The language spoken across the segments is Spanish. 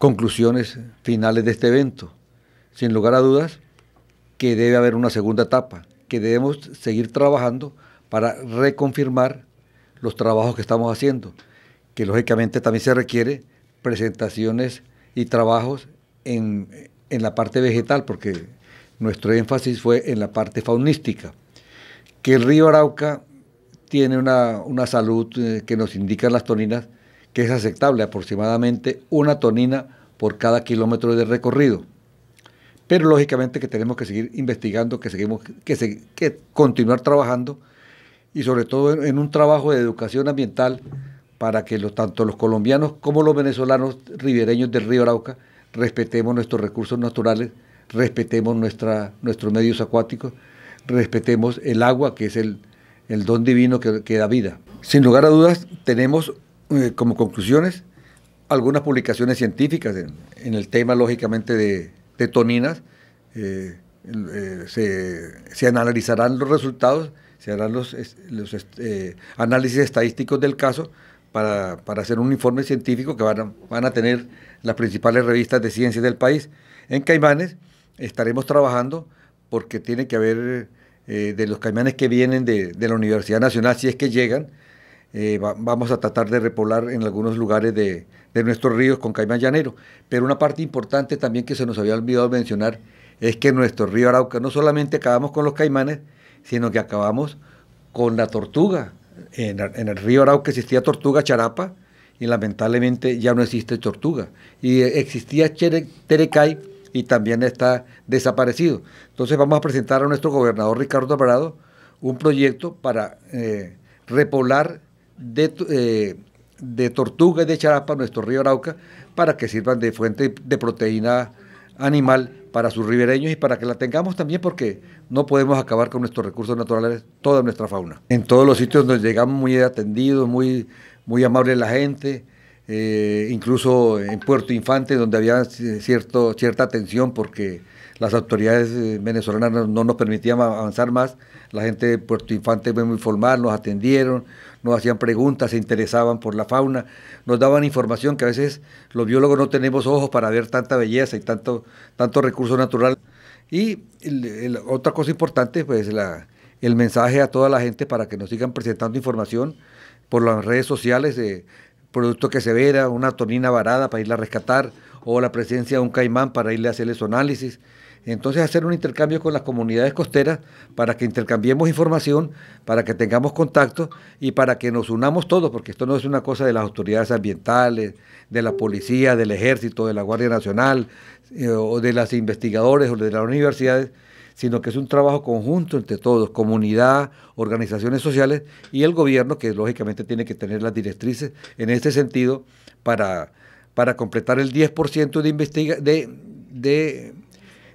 Conclusiones finales de este evento. Sin lugar a dudas, que debe haber una segunda etapa, que debemos seguir trabajando para reconfirmar los trabajos que estamos haciendo, que lógicamente también se requiere presentaciones y trabajos en, la parte vegetal, porque nuestro énfasis fue en la parte faunística, que el río Arauca tiene una, una salud eh, que nos indican las toninas que es aceptable, aproximadamente una tonina por cada kilómetro de recorrido. Pero lógicamente que tenemos que seguir investigando, que, seguimos, que, que continuar trabajando y sobre todo en, un trabajo de educación ambiental para que los, tanto los colombianos como los venezolanos ribereños del río Arauca respetemos nuestros recursos naturales, respetemos nuestra, nuestros medios acuáticos, respetemos el agua, que es el, el don divino que, da vida. Sin lugar a dudas, tenemos eh, como conclusiones algunas publicaciones científicas en, el tema, lógicamente, de, toninas. Eh, eh, se, analizarán los resultados, se harán los, análisis estadísticos del caso para, hacer un informe científico que van a, van a tener las principales revistas de ciencias del país. En Caimanes estaremos trabajando porque tiene que haber de los caimanes que vienen de, de la Universidad Nacional, si es que llegan, eh, vamos a tratar de repoblar en algunos lugares de, nuestros ríos con caimán llanero. Pero una parte importante también que se nos había olvidado mencionar es que en nuestro río Arauca no solamente acabamos con los caimanes, sino que acabamos con la tortuga. En, el río Arauca existía tortuga charapa y lamentablemente ya no existe tortuga. Y existía terecay y también está desaparecido. Entonces vamos a presentar a nuestro gobernador Ricardo Alvarado un proyecto para eh, repoblar de, eh, de tortuga y de charapa, nuestro río Arauca, para que sirvan de fuente de proteína animal para sus ribereños y para que la tengamos también porque no podemos acabar con nuestros recursos naturales, toda nuestra fauna. En todos los sitios donde llegamos muy atendidos, muy, muy amable la gente, eh, incluso en Puerto Infante donde había cierto, cierta atención porque las autoridades eh, venezolanas no, nos permitían avanzar más. La gente de Puerto Infante fue muy formal, nos atendieron, nos hacían preguntas, se interesaban por la fauna, nos daban información que a veces los biólogos no tenemos ojos para ver tanta belleza y tanto, tanto recurso natural. Y otra cosa importante, pues la, el mensaje a toda la gente para que nos sigan presentando información por las redes sociales de producto que se vera, una tonina varada para irla a rescatar, o la presencia de un caimán para irle a hacerle su análisis. Entonces hacer un intercambio con las comunidades costeras para que intercambiemos información, para que tengamos contacto y para que nos unamos todos, porque esto no es una cosa de las autoridades ambientales, de la policía, del ejército, de la Guardia Nacional, eh, o de las investigadores o de las universidades, sino que es un trabajo conjunto entre todos, comunidad, organizaciones sociales y el gobierno, que lógicamente tiene que tener las directrices en este sentido para, para completar el 10% de, investiga de,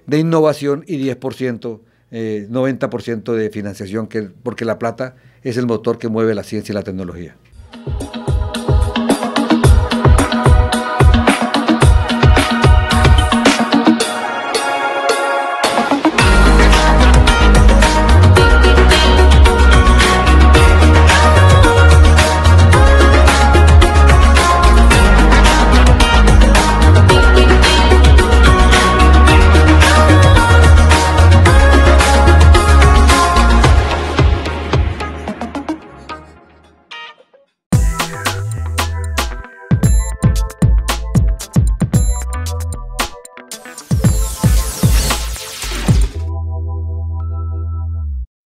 de innovación y 10%, 90% eh, de financiación, que, porque la plata es el motor que mueve la ciencia y la tecnología.